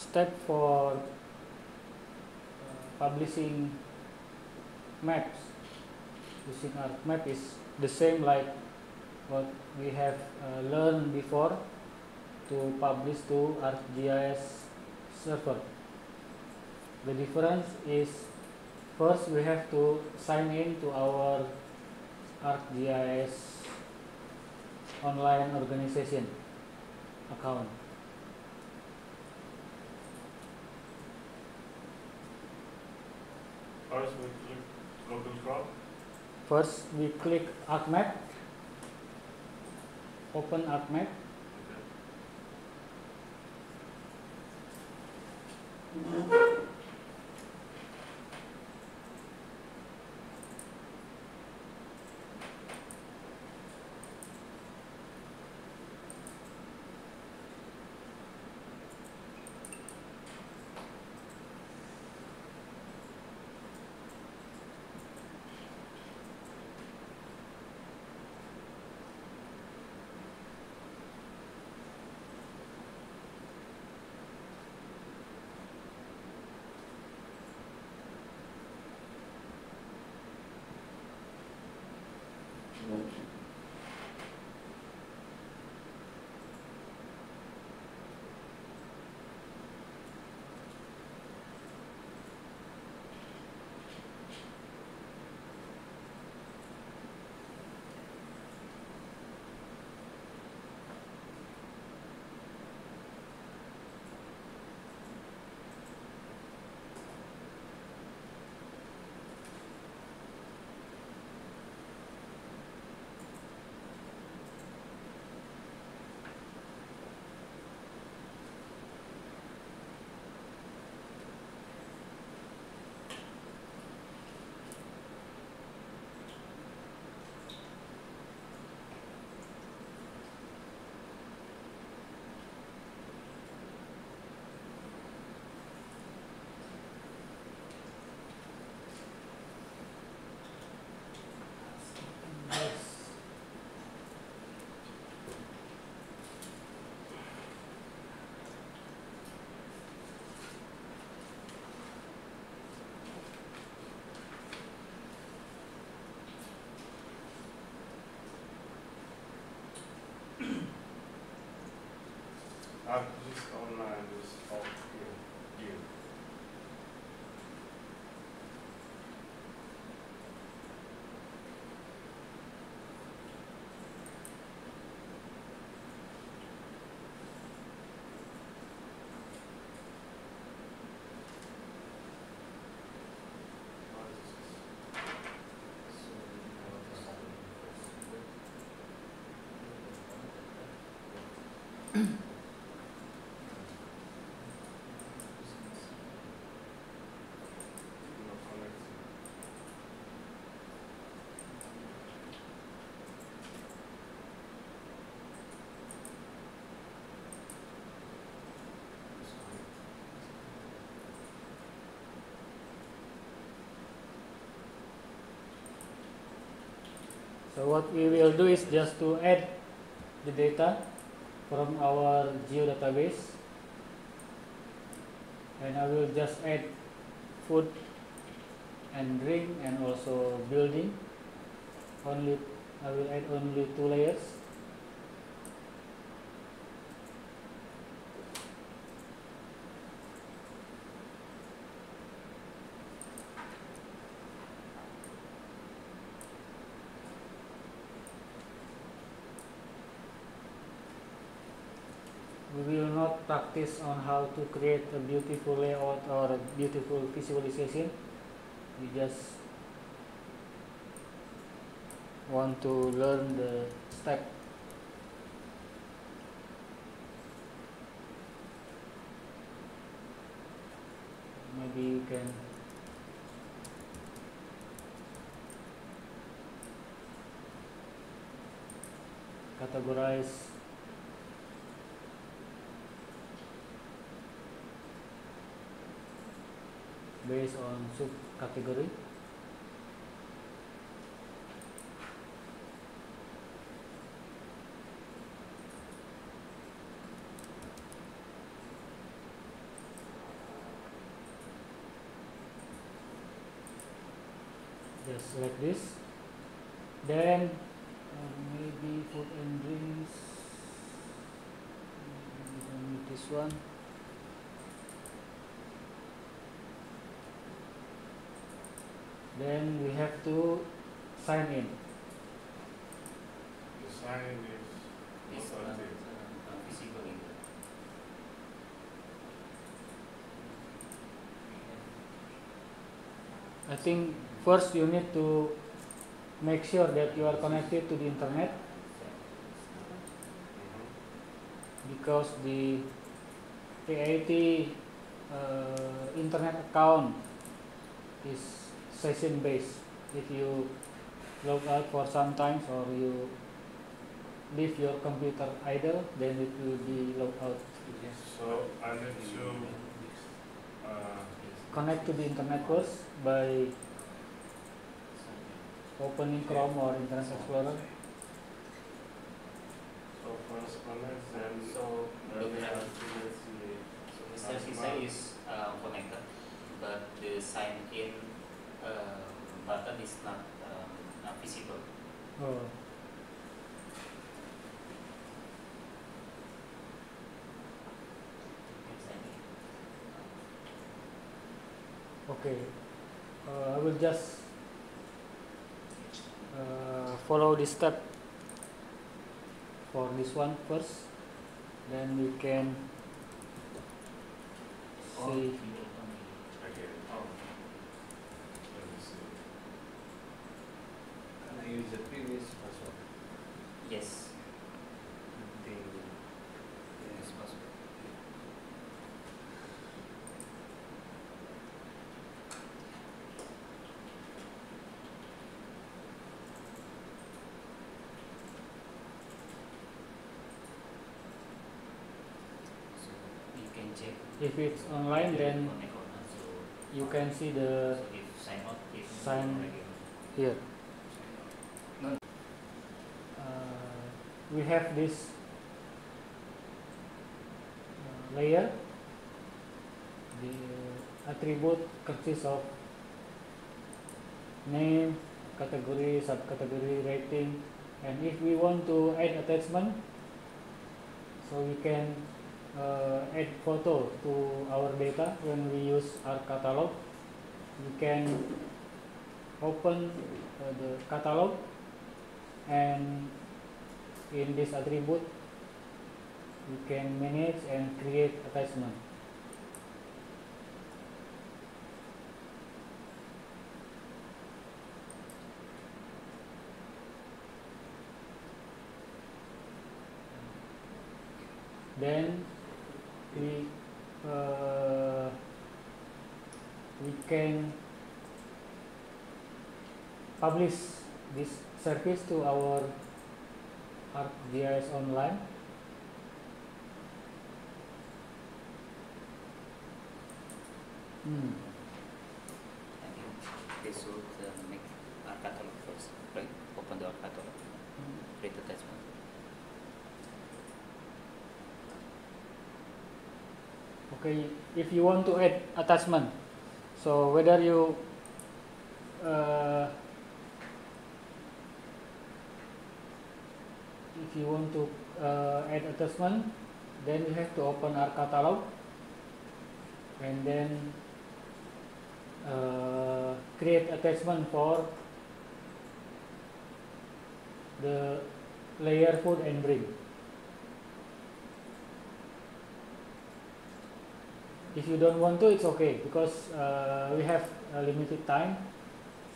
step for uh, publishing maps using ArcMap is the same like what we have uh, learned before to publish to ArcGIS server. The difference is first we have to sign in to our ArcGIS online organization account. First, we click local crop. First we click ArcMap, open ArcMap, Okay. Yes. ArcGIS online just all here. Here. Not connected. So what we will do is just to add the data from our geo database and I will just add food and drink and also building. Only I will add only two layers we will not practice on how to create a beautiful layout or a beautiful visualization you just want to learn the step. Maybe you can categorize based on subcategory just like this. Then we have to sign in The sign is This what one, are they? uh, visible in the. I think first you need to make sure that you are connected to the internet because the AIT uh, internet account is session based. If you log out for some times or you leave your computer idle, then it will be logged out. So I need to uh, Connect to the internet first by opening Chrome or Internet Explorer. so first connect then So, then we Mr. have to see. So Mr. Sisa is uh, connected, but the sign in uh, button is not, um, not visible. Oh, okay. Uh, I will just uh, follow this step for this one first. Then we can Oh, see. you open it. Again, Oh, let me see. Can I use the previous password? yes. The previous password. So you can check. If it's online, then you can see the sign here. Uh, we have this uh, layer. The attribute consists of name, category, subcategory, rating, and if we want to add attachment, so we can uh, add photo to our data when we use our catalog. We can open uh, the catalog and in this attribute we can manage and create attachment then we uh, we can publish this service to our ArcGIS online. Hmm. I think they should uh, make ArcCatalog first, right? Open the our catalog, create attachment. Okay, if you want to add attachment, so whether you uh, if you want to uh, add attachment, then you have to open ArcCatalog and then uh, create attachment for the layer food and drink. If you don't want to, it's okay because uh, we have a limited time.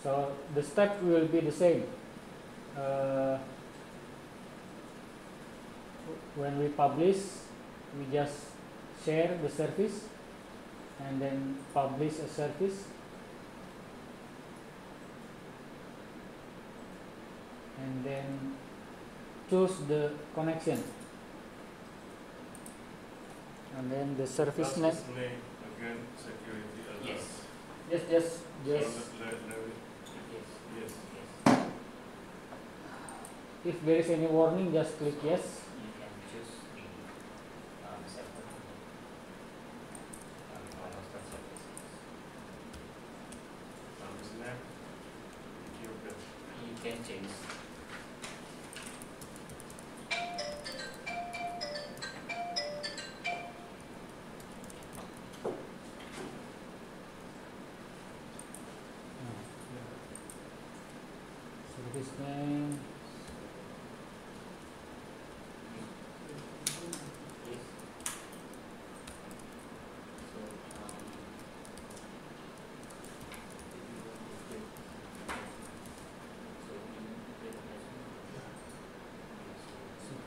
So the step will be the same. Uh, when we publish, we just share the service and then publish a service and then choose the connection and then the service What's name name again? Security alert. Yes. just just So let, let, let Yes. yes. Yes. if there is any warning just click yes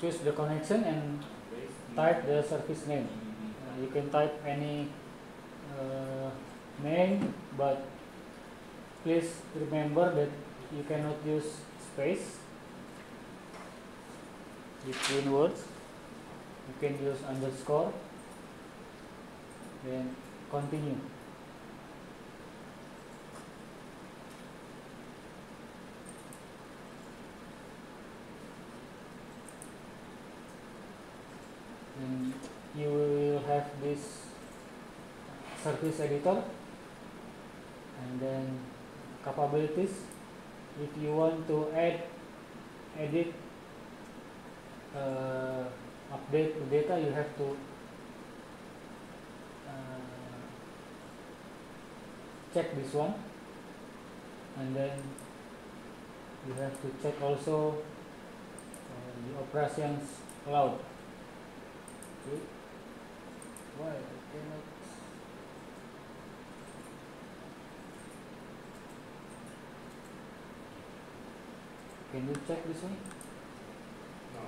choose the connection and type the service name. Uh, you can type any uh, name, but please remember that you cannot use space between words. You can use underscore, then continue. Service editor and then capabilities. If you want to add edit uh, update the data you have to uh, check this one. And then you have to check also uh, the operations allowed okay. why Can you check this one? No.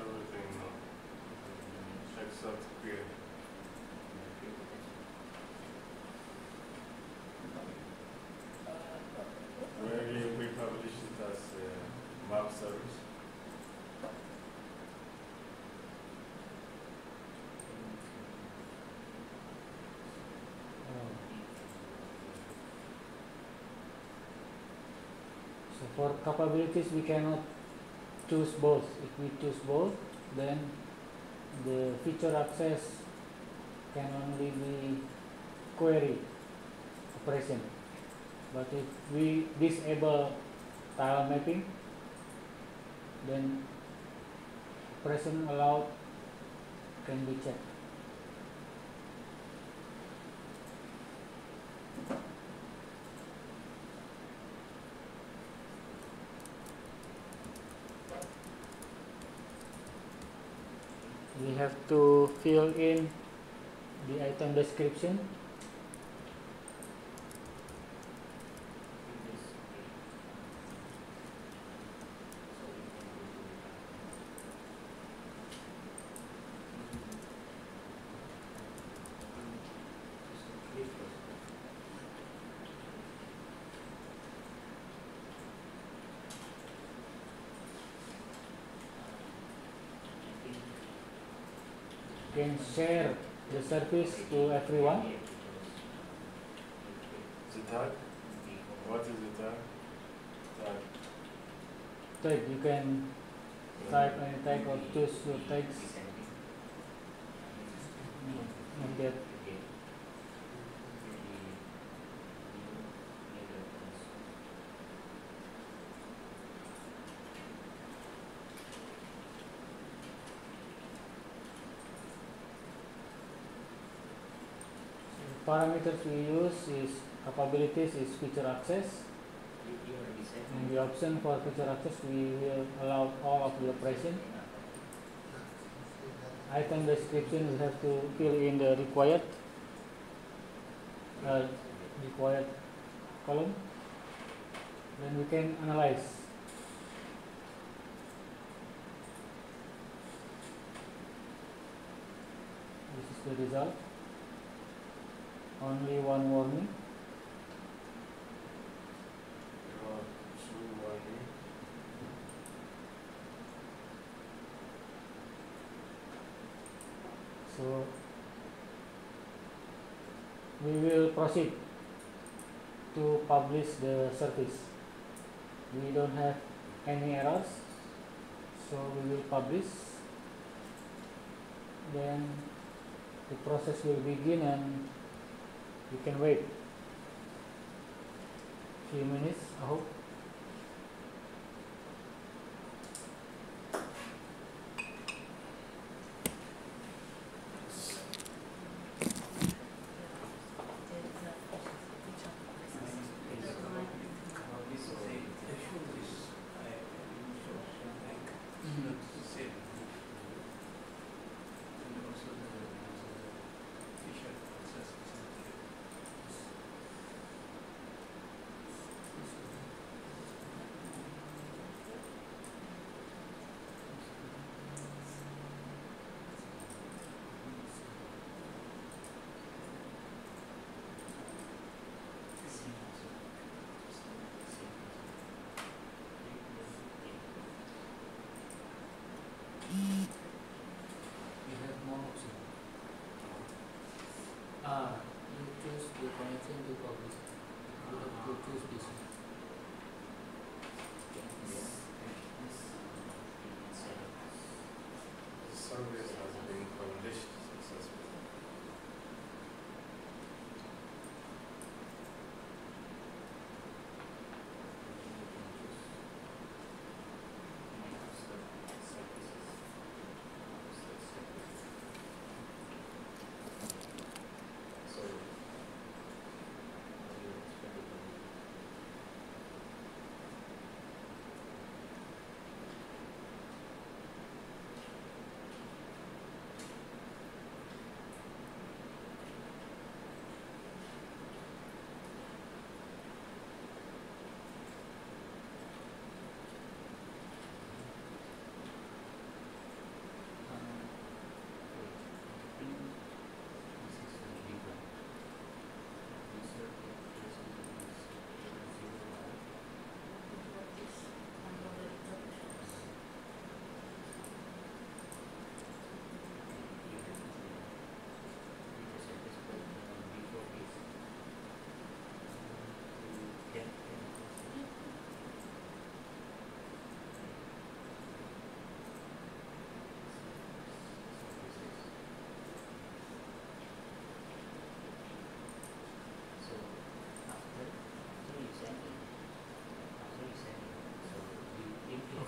Everything, no. Except create. Where you, we publish it as a map service. Oh. So for capabilities we cannot choose both. If we choose both, then the feature access can only be query operation. But if we disable tile mapping, then operation allowed can be checked. we have to fill in the item description can share the service to everyone The tag? What is the tag? Tag. tag you can type any tag or choose your tags and get parameters we use is capabilities is feature access. The option for feature access we will allow all of the operation item description we have to fill in the required uh, required column. Then we can analyze. This is the result only one warning So we will proceed to publish the service. We don't have any errors, so we will publish. Then the process will begin and you can wait. few minutes, I hope. Connection to publish. You have to choose this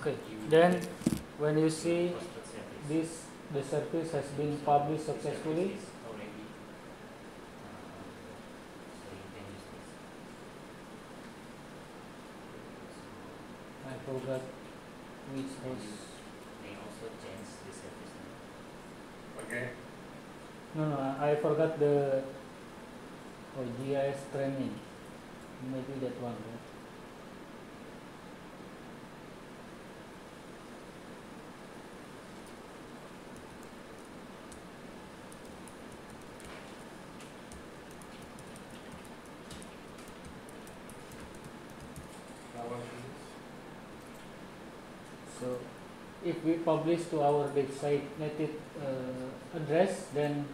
Okay, then when you see this, the service has been published successfully, I forgot which host. They also change the service. Okay. No, no, I I forgot the oh, GIS training. Maybe that one. right? How much is So if we publish to our website native uh, address, then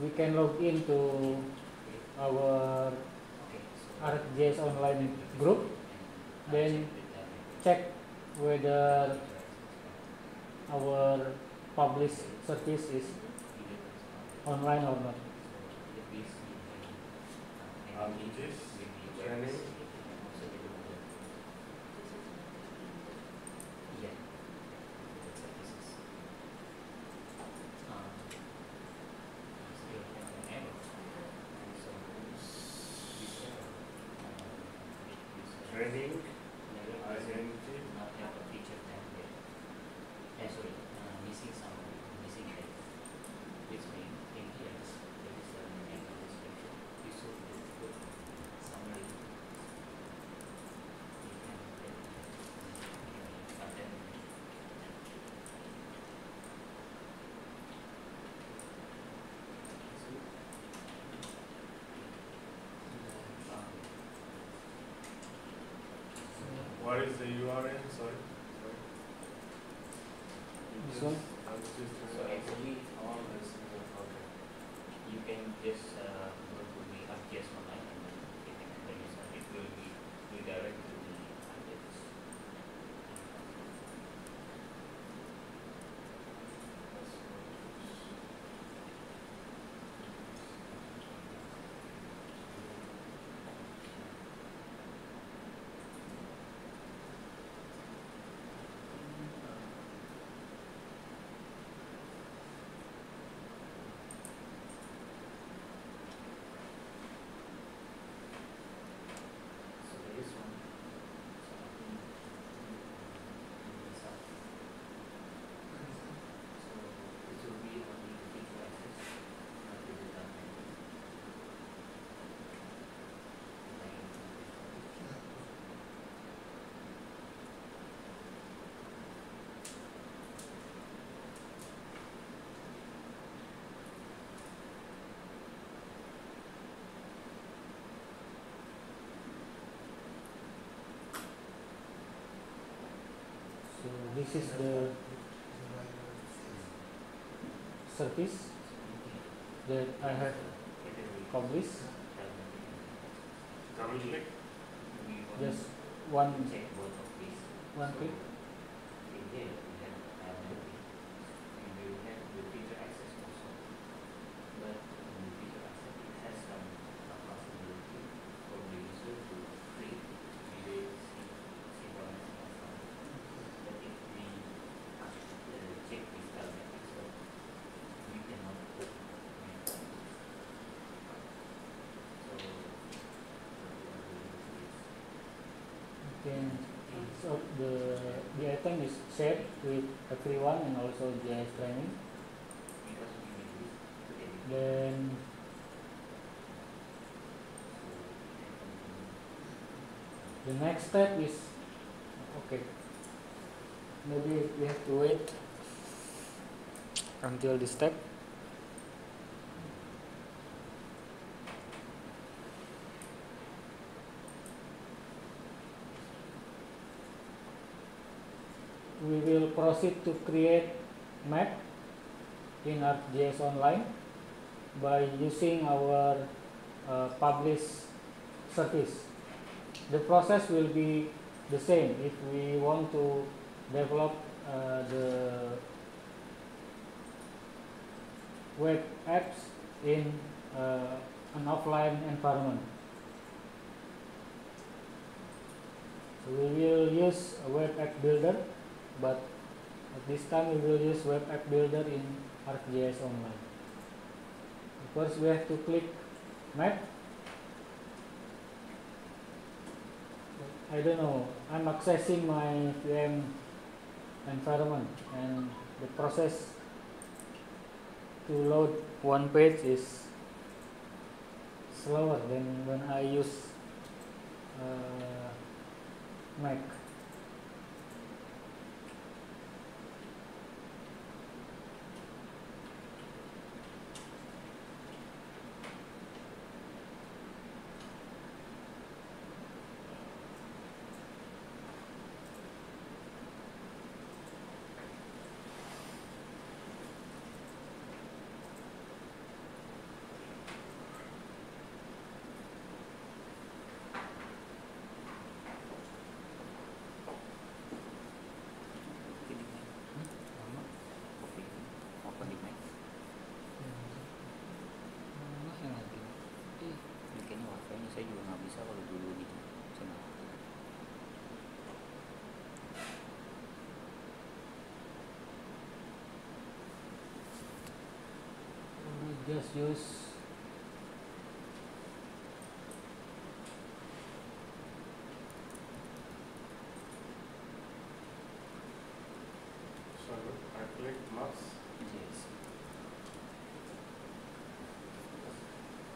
we can log into our Okay, so. ArcGIS online group, then check whether our published service is online or not. Um, this training? Yeah. Services. Um, still have an error. And so this error, um, this error Training, never identity, not have a feature tag there. Eh, sorry, uh, missing some, missing tag. Which means in here, there is a name and description. You should put summary. You can get, but then um, what is the URL, sorry? Sorry. This one? I'm just- So actually, all this, Okay. you can just uh, go to the ArcGIS online and then you can enter user. It will be redirect to the ArcGIS. This is the surface that I have published. Just one check both of these. one click. In here, we have identity. And we will have the feature access also. But in the feature access, it has some uh, possibility for the user to click maybe syn- synchronize or something. But if we uh, check this parameter, so we cannot put any comments. So, what we are doing is Okay. So the the item is shared with everyone and also JS training. Then the next step is okay. Maybe we have to wait until this step. We will proceed to create map in ArcGIS Online by using our uh, publish service. The process will be the same if we want to develop uh, the web apps in uh, an offline environment. So we will use a web app builder, but this time we will use web app builder in ArcGIS Online. First we have to click map. I don't know, I'm accessing my VM environment and the process to load one page is slower than when I use uh, Mac. We just use So I click maps, Yes.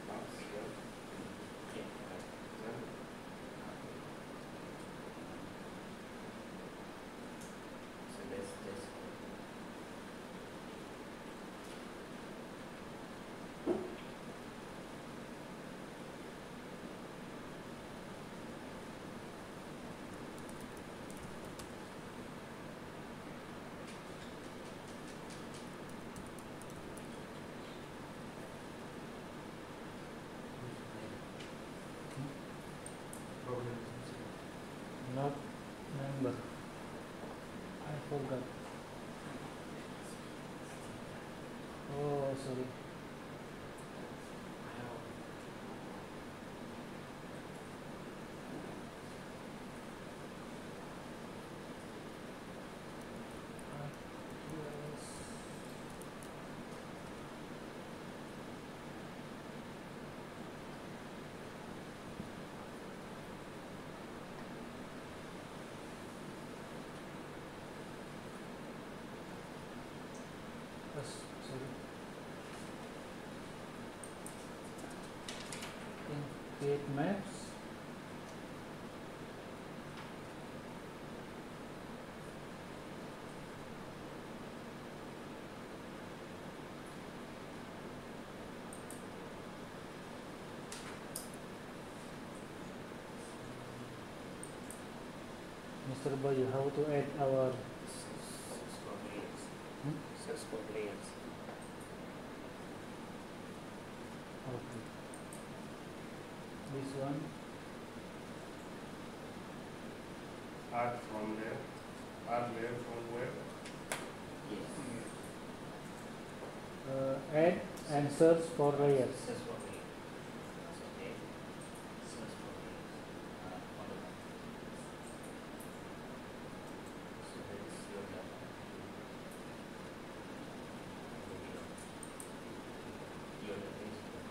maps, yeah, Yeah, right. then So that's that's problem. not member. I forgot. Oh, sorry. Yes. Yes, sorry. In create maps. Mr. Bayu, how to add our for layers. Hmm? This one. Add from there. Add layer from where? Yes. Uh, add and search for layers. Search for layers. So add, search for layers. Uh, on the right. So that is your data. Over here. Your data is here.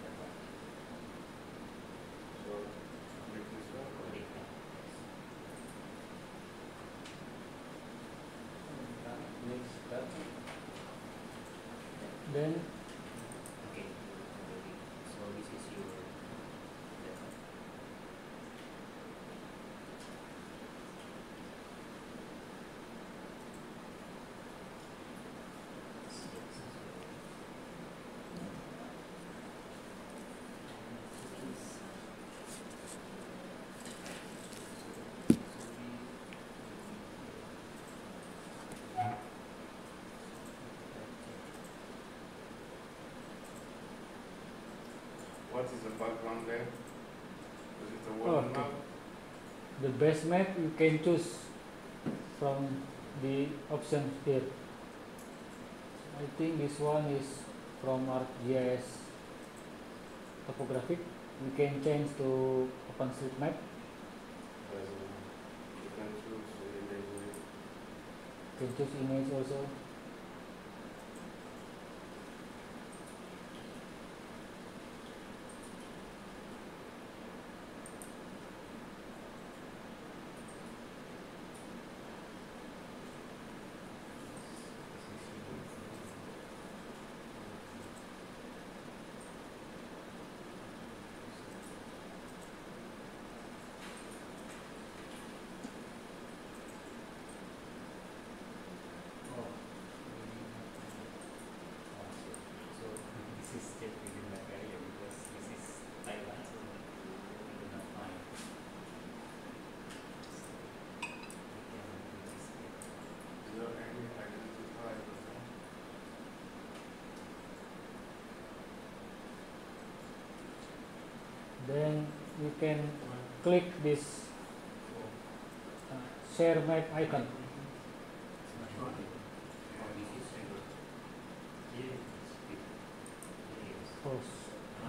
Data. So click this one. Click that. Next step. Then Okay. Already. So this is your data. What is the background there? Is it a Okay. Oh, map? the base map you can choose from the options here. I think this one is from ArcGIS topographic. We can change to OpenStreetMap. As in, you can choose image You can choose image also. So this is still within my area because this is Taiwan, so we do not find. Is there any identifier? Then you can click this uh, share map icon.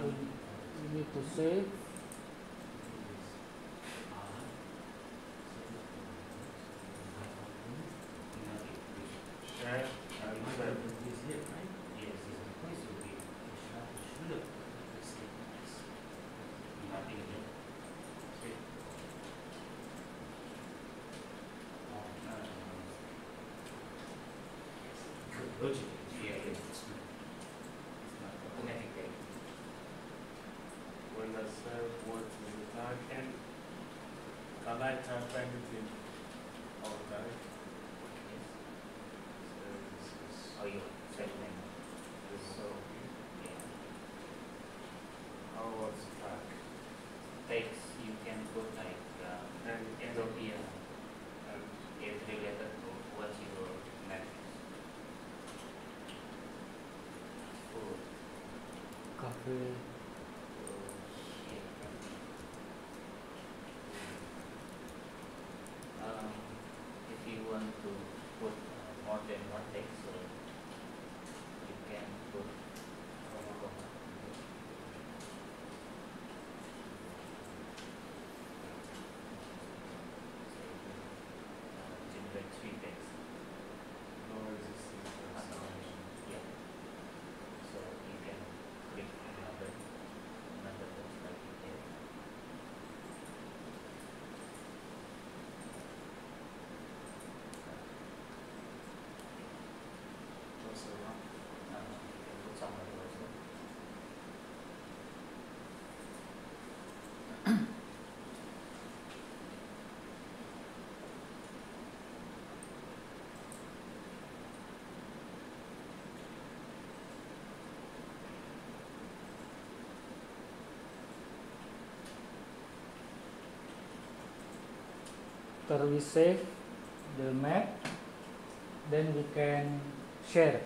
We, we need to save. Share and save. Logic, yeah, it's not automatic data. When I save, what is the tag? And can I type anything all the time? Yes. So Oh, you set this is So, yeah. how was tag? Text you can put like uh, And entropy and and is related to what your map is. Food, Cafe. shape. Um, if you want to put more than one text, so you can put After we save the map, then we can share.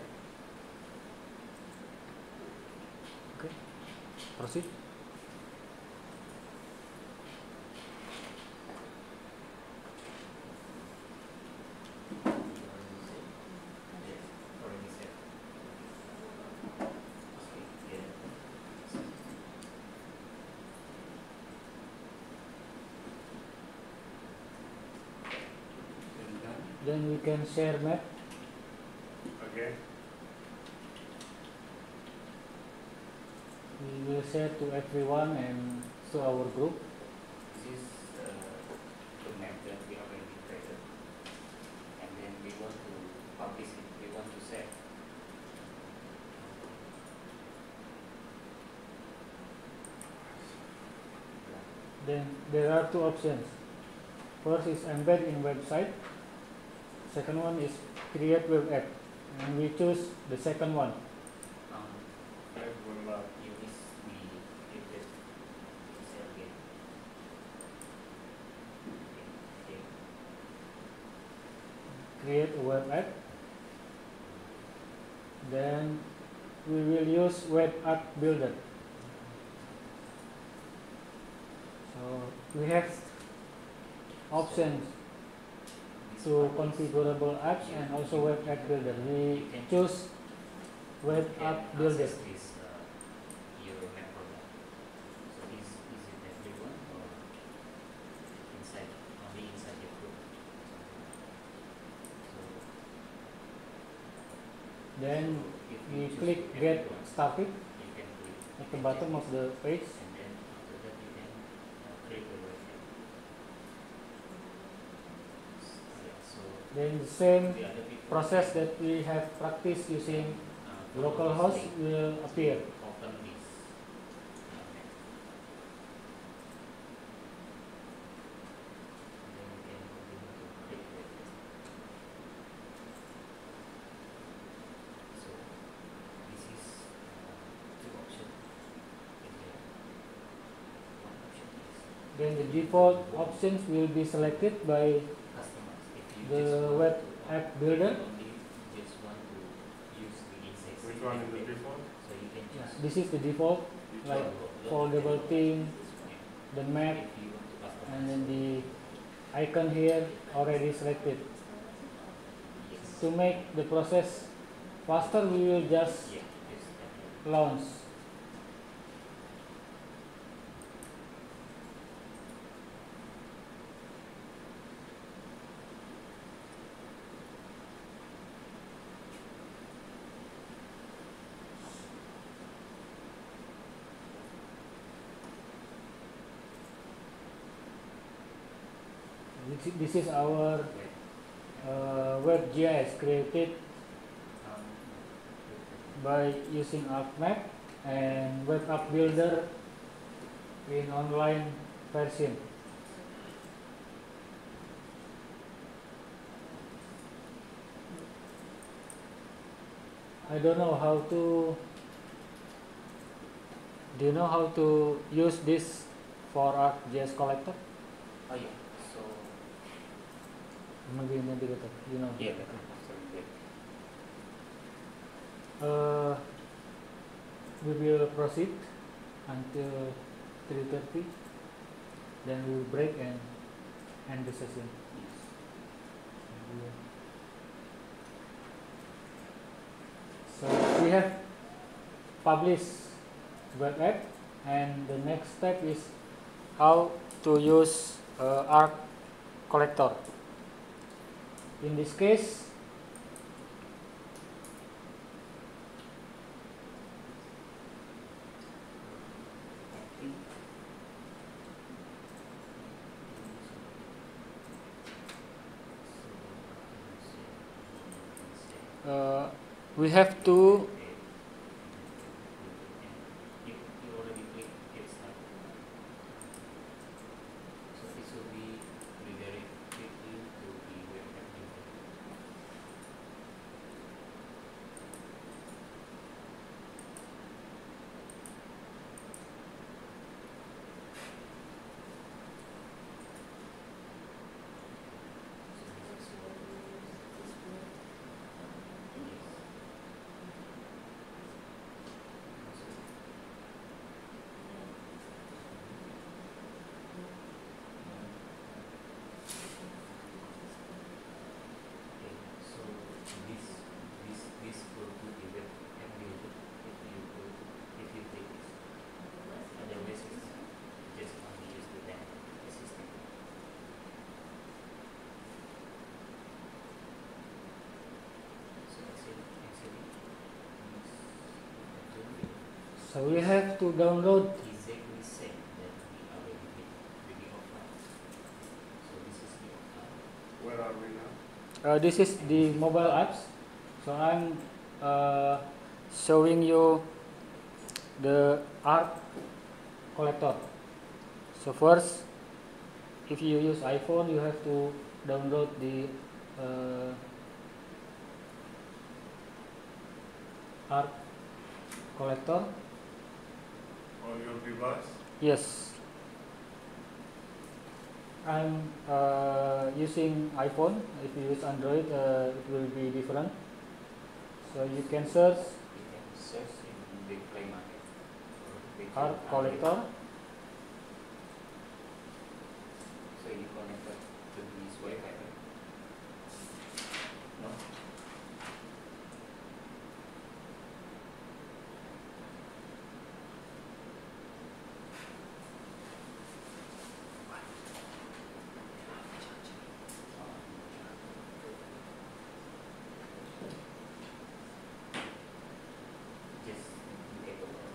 Okay, proceed. Can share map. Okay. We will share to everyone and to our group. This is uh, the map that we already created. And then we want to publish it, we want to share. Then there are two options. First is embed in website. Second one is create web app. And we choose the second one. Create a web app. Then we will use web app builder. So we have options This to one is- configurable apps and also web app builder. We choose web app builder. access this, uh, your map program. So is, is it everyone or inside, only inside your group? So. Then so if you we click get started you can click. you at the bottom of the page. this, And then after that you can uh, create a website. Yeah, so Then the same process that we have practiced using uh, follow local host will appear. Then the default options will be selected by The web app builder. you only to use the insects. which one is the default? So you can this is the default, like foldable theme, the map, If you want to customize. and then the icon here already selected. To make the process faster, we will just launch. This is- our uh, web GIS created um, by using ArcMap and Web App Builder in online version. I don't know how to. Do you know how to use this for ArcGIS collector? Oh yeah, so Maybe maybe later. You know. yeah. Uh, we will proceed until 3.30 then we will break and end the session so we have published web app and the next step is how to use uh, arc collector in this case uh, we have to You, you already click get started. So this will be redirect quickly to the web app builder. So this is what yes. So we have to download. exactly same that we are with with the offline. So this is the. Where are we now? Uh, this is the mobile apps. So I'm uh, showing you the Arc Collector. So first, if you use iPhone, you have to download the uh, Arc Collector. On your device? Yes. I'm uh, using iPhone. If you use Android, uh, it will be different. So you can search You can search in the play market. or with art your collector. So you connect it to this Wi-Fi, right? No? Just take a look.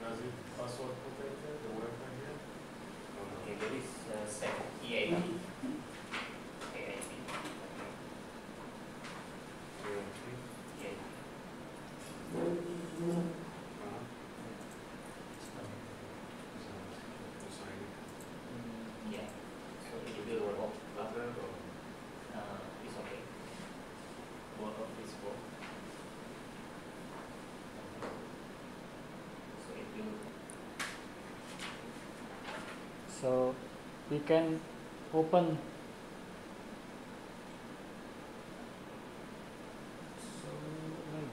Does password protected, the Wi-Fi here? Okay, there is uh, set. EIP. AMP? EIP. Uh-huh. The sign. Yeah. So it will work. Other or? Uh, it's okay. Both of this work. So it will So we can open. So like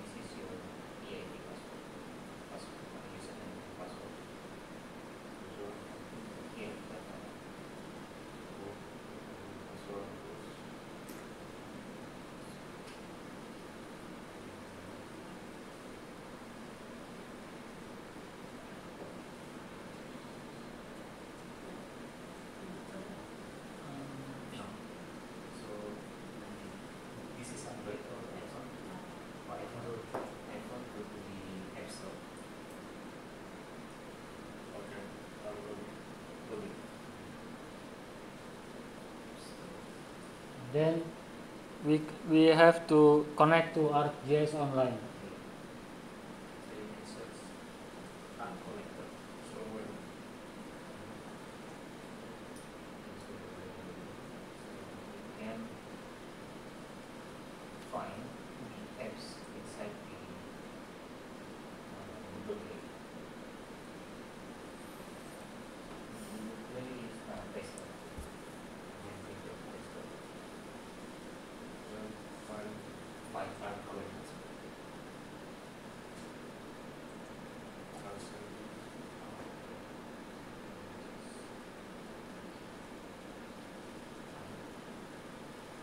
this is your EIP password. Password. Username and password. Here. that one. Password. No. So this is Android or iPhone? Or iPhone? iPhone go to the App Store. Okay. I'll go. Go with then we we have to connect to ArcGIS online. So you can search Arc Collector. So when? and find the apps inside the uh, Google Play. Google Play is uh, Play Store. Then click the Play Store. Then find. Find Arc Collectors. I'll send you.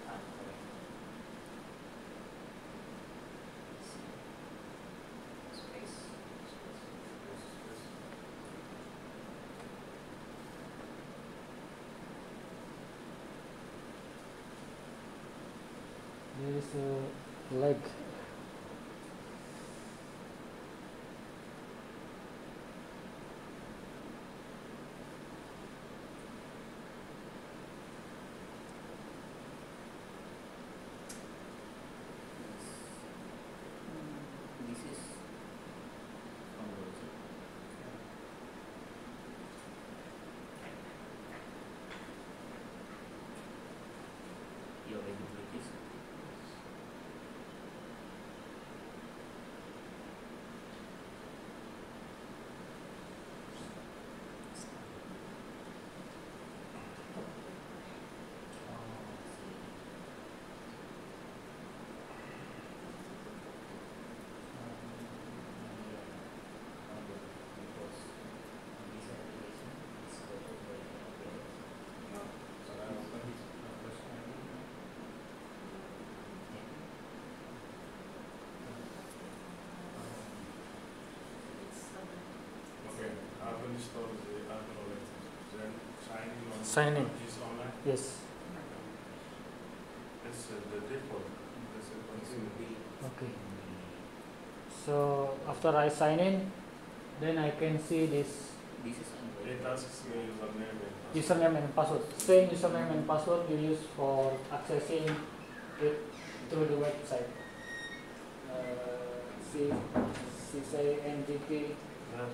Arc Collector. Space. Space. Yes, yes. There is a leg. This is from browser. You already do this. No. So I open it. uh, press enter. Okay. I will install the Arc Collector. Then sign in on Sign. Is online? Yes. That's uh, the default. That's a continue. Okay. So after I sign in, then I can see this This is It asks me username and password. username and password. Same username and password you use for accessing it through the website. Uh, C C say NGT. Training.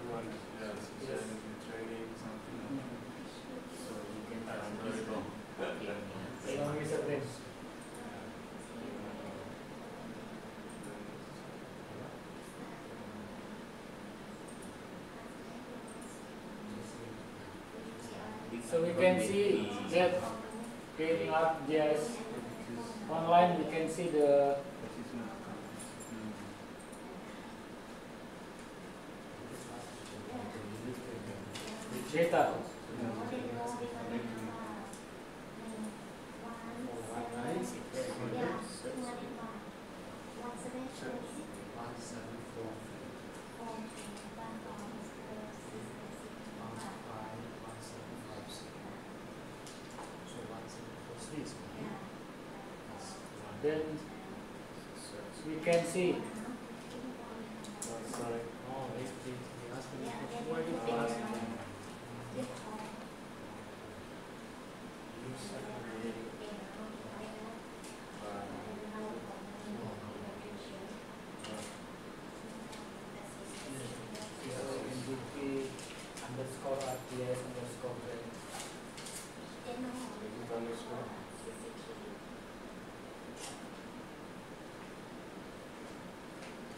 So we can see that creating ArcGIS online. We can see the data. One seven four one five one seven five six. So one seven four six. Then we can see Oh, sorry. Oh, they they they asked me why did you ask me? NGT underscore ArcGIS underscore training.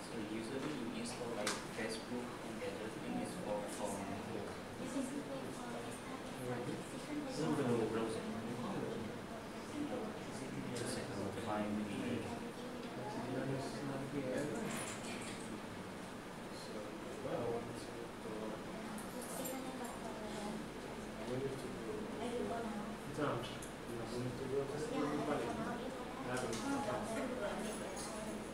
So usually you install like Facebook and the other thing is for for the browser. Just find the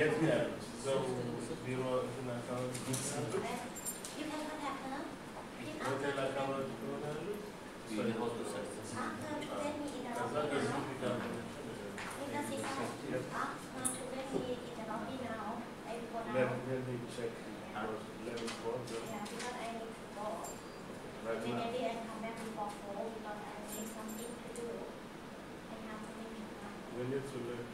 Yes, we have. So, zero in the account. Hotel account. Sorry, hotel Let, let me check. Let me go. I then I I. I have something to to learn.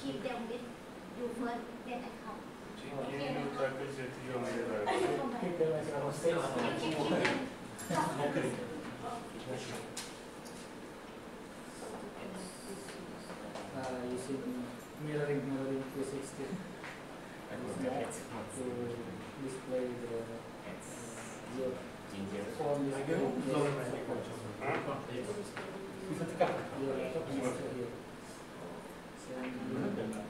Keep them with you first, then I come. Çekiyeni takip ediyor merak. Keep them as a hostage. Keep, keep them. Uh, using mirroring mirroring 360 to display the your Ginger. phone display. Bisa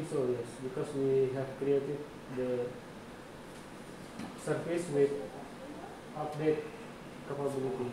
think so, yes, because we have created the surface with update capability.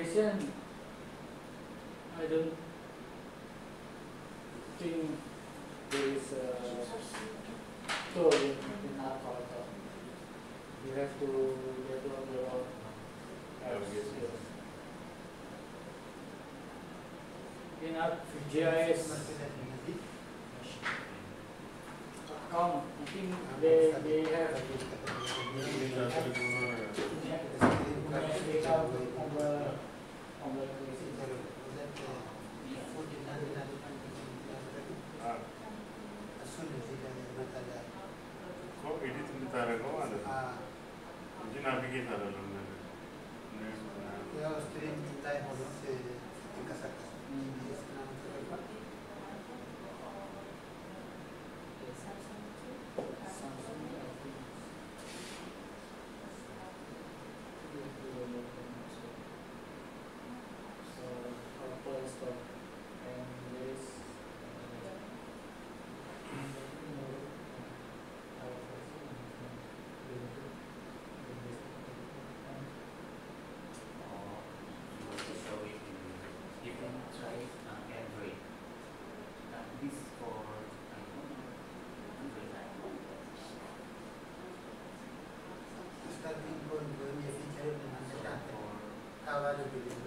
Navigation, I don't think there is a tool in, in culture. You have to develop your own apps. Navigation. yes. In our GIS account, I think they, they have formula to is equal to that before the nominal quantity as soon as it is material. को edit में तारे को आने हाँ मुझे ना भी के तारे लोग ने ने यार स्ट्रीम में ताई होने से इनका सकता For Android